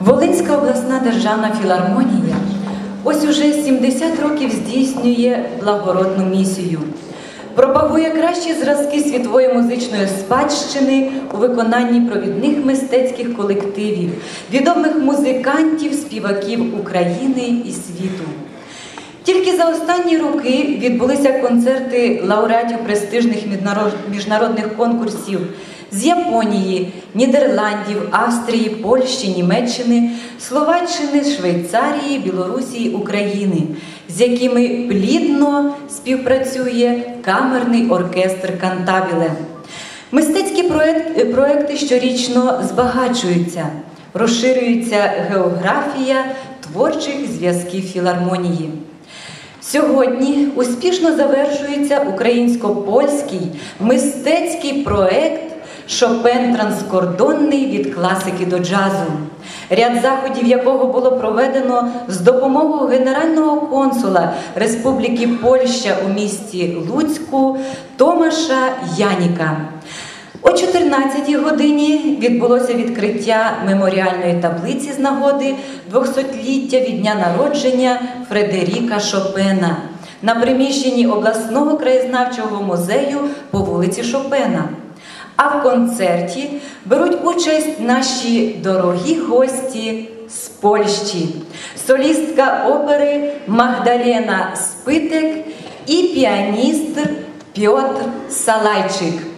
Волинська обласна державна філармонія ось уже 70 років здійснює благородну місію. Пропагує кращі зразки світової музичної спадщини у виконанні провідних мистецьких колективів, відомих музикантів, співаків України і світу. Тільки за останні роки відбулися концерти лауреатів престижних міжнародних конкурсів з Японії, Нідерландів, Австрії, Польщі, Німеччини, Словаччини, Швейцарії, Білорусі, України, з якими плідно співпрацює камерний оркестр Кантабіле. Мистецькі проект- проекти щорічно збагачуються, розширюється географія творчих зв'язків філармонії. Сьогодні успішно завершується українсько-польський мистецький проект Шопен транскордонний від класики до джазу, ряд заходів якого було проведено з допомогою генерального консула Республіки Польща у місті Луцьку Томаша Яніка. О 14 годині відбулося відкриття меморіальної таблиці з нагоди 200-ліття від дня народження Фредеріка Шопена на приміщенні обласного краєзнавчого музею по вулиці Шопена. А в концерті беруть участь наші дорогі гості з Польщі, солістка опери Магдалена Спитек і піаніст Пьотр Салайчик.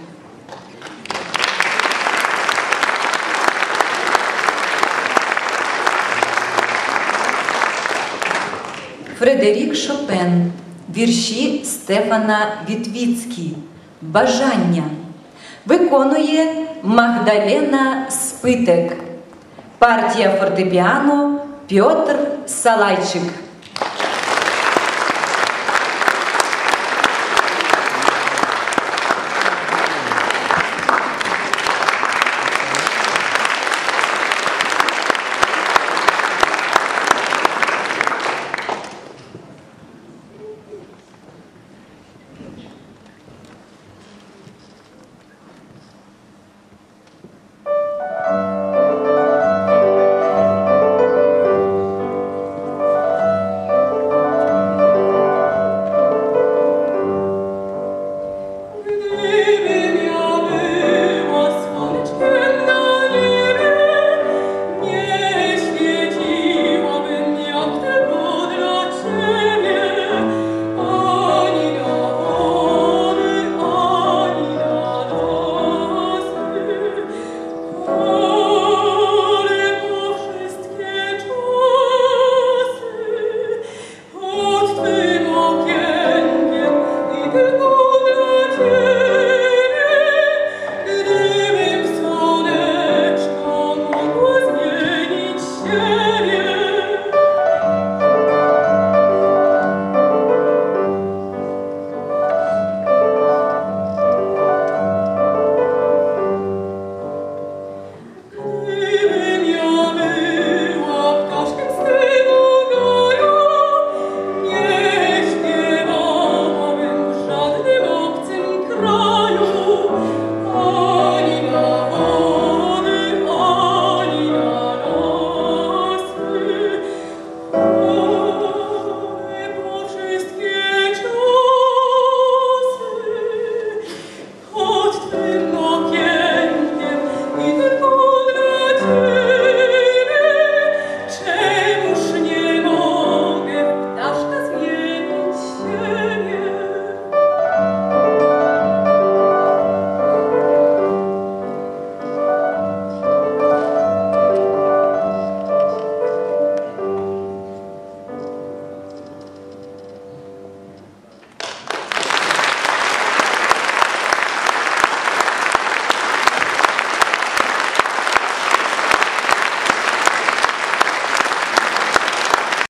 Фредерік Шопен, вірші Стефана Вітвіцький, Бажання. Виконує Магдалена Спитек. Партія фортепіано Пьотр Салайчик.